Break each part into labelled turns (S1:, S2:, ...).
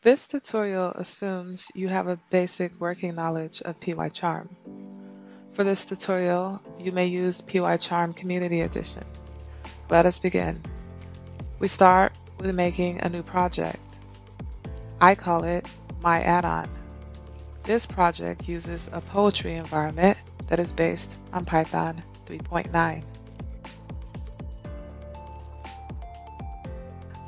S1: This tutorial assumes you have a basic working knowledge of PyCharm. For this tutorial, you may use PyCharm Community Edition. Let us begin. We start with making a new project. I call it My Add-on. This project uses a poetry environment that is based on Python 3.9.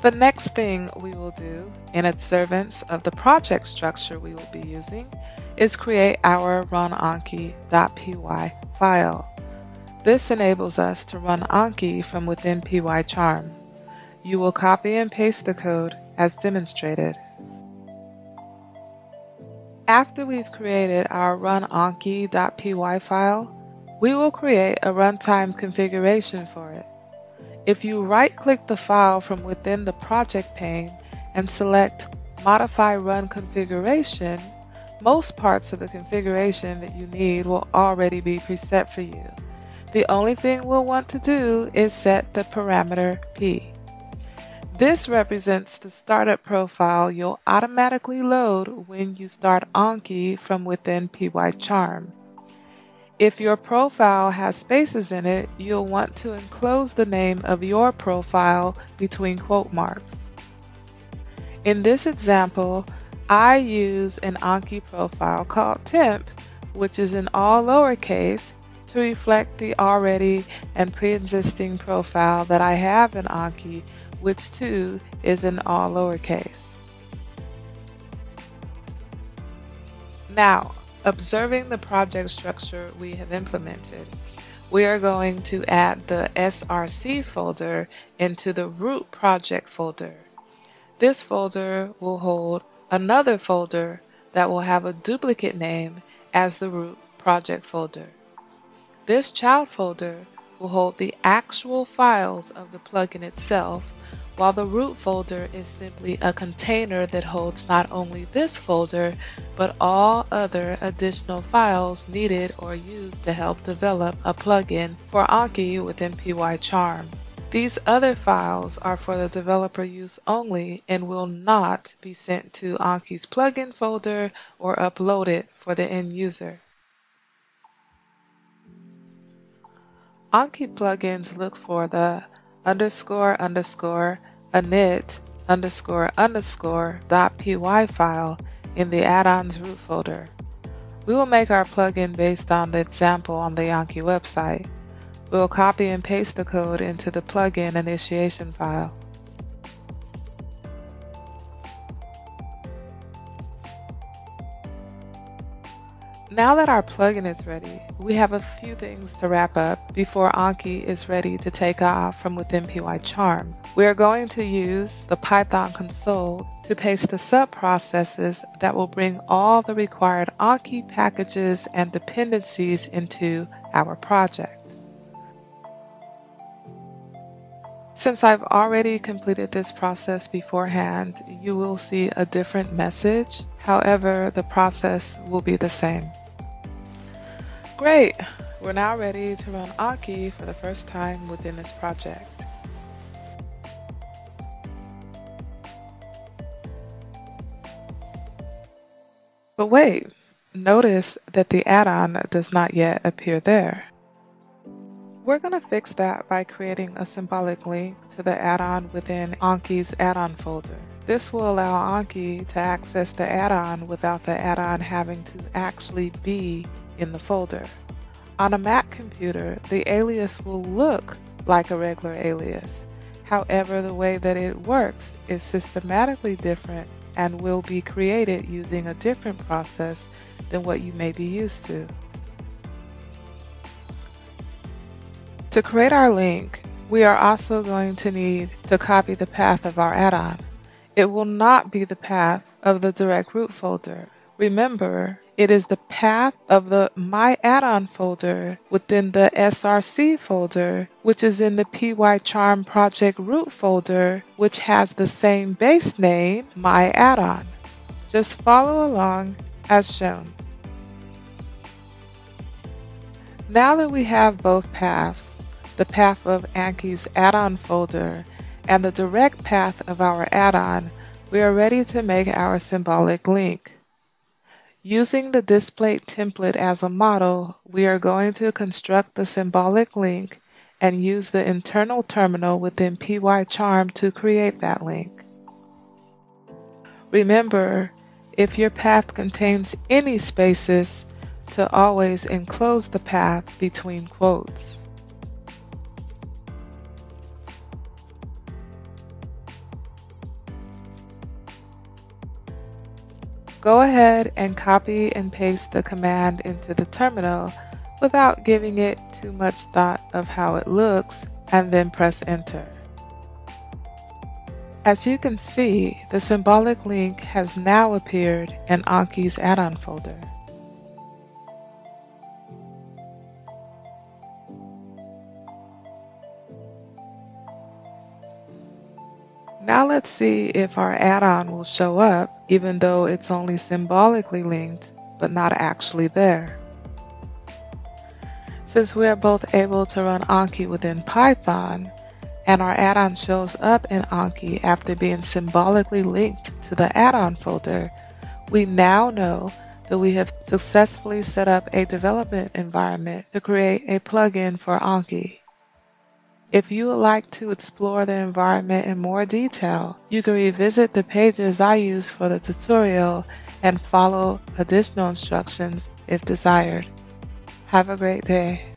S1: The next thing we will do in observance of the project structure we will be using is create our runanki.py file. This enables us to run Anki from within PyCharm. You will copy and paste the code as demonstrated. After we've created our runanki.py file, we will create a runtime configuration for it. If you right-click the file from within the project pane and select Modify Run Configuration, most parts of the configuration that you need will already be preset for you. The only thing we'll want to do is set the parameter p. This represents the startup profile you'll automatically load when you start Anki from within PyCharm. If your profile has spaces in it, you'll want to enclose the name of your profile between quote marks. In this example, I use an Anki profile called temp, which is in all lowercase, to reflect the already and pre-existing profile that I have in Anki, which too is in all lowercase. Now, Observing the project structure we have implemented, we are going to add the SRC folder into the root project folder. This folder will hold another folder that will have a duplicate name as the root project folder. This child folder will hold the actual files of the plugin itself while the root folder is simply a container that holds not only this folder, but all other additional files needed or used to help develop a plugin for Anki within PyCharm. These other files are for the developer use only and will not be sent to Anki's plugin folder or uploaded for the end user. Anki plugins look for the underscore underscore init underscore underscore dot py file in the add-ons root folder. We will make our plugin based on the example on the Anki website. We will copy and paste the code into the plugin initiation file. Now that our plugin is ready, we have a few things to wrap up before Anki is ready to take off from within PyCharm. We are going to use the Python console to paste the sub-processes that will bring all the required Anki packages and dependencies into our project. Since I've already completed this process beforehand, you will see a different message. However, the process will be the same. Great! We're now ready to run Anki for the first time within this project. But wait, notice that the add-on does not yet appear there. We're going to fix that by creating a symbolic link to the add-on within Anki's add-on folder. This will allow Anki to access the add-on without the add-on having to actually be in the folder. On a Mac computer, the alias will look like a regular alias. However, the way that it works is systematically different and will be created using a different process than what you may be used to. To create our link, we are also going to need to copy the path of our add-on. It will not be the path of the direct root folder. Remember, it is the path of the My Add-on folder within the SRC folder, which is in the PyCharm project root folder, which has the same base name, My Add-on. Just follow along as shown. Now that we have both paths, the path of Anki's add-on folder and the direct path of our add-on, We are ready to make our symbolic link. Using the displayed template as a model, we are going to construct the symbolic link and use the internal terminal within PyCharm to create that link. Remember, if your path contains any spaces, to always enclose the path between quotes. Go ahead and copy and paste the command into the terminal without giving it too much thought of how it looks and then press enter. As you can see, the symbolic link has now appeared in Anki's add-on folder. Now let's see if our add-on will show up even though it's only symbolically linked but not actually there. Since we are both able to run Anki within Python, and our add-on shows up in Anki after being symbolically linked to the add-on folder, we now know that we have successfully set up a development environment to create a plugin for Anki. If you would like to explore the environment in more detail, you can revisit the pages I use for the tutorial and follow additional instructions if desired. Have a great day.